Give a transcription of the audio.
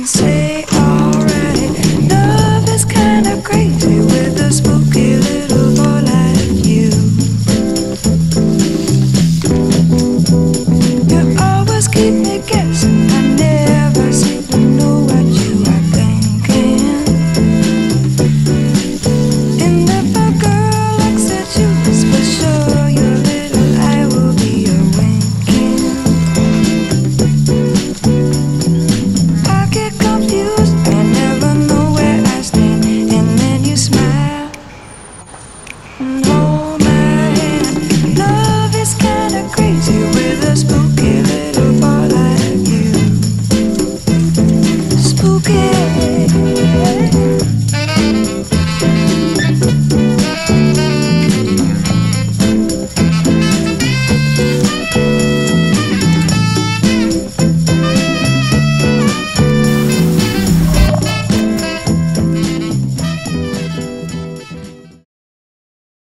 can say alright. Love is kinda crazy with a spoon.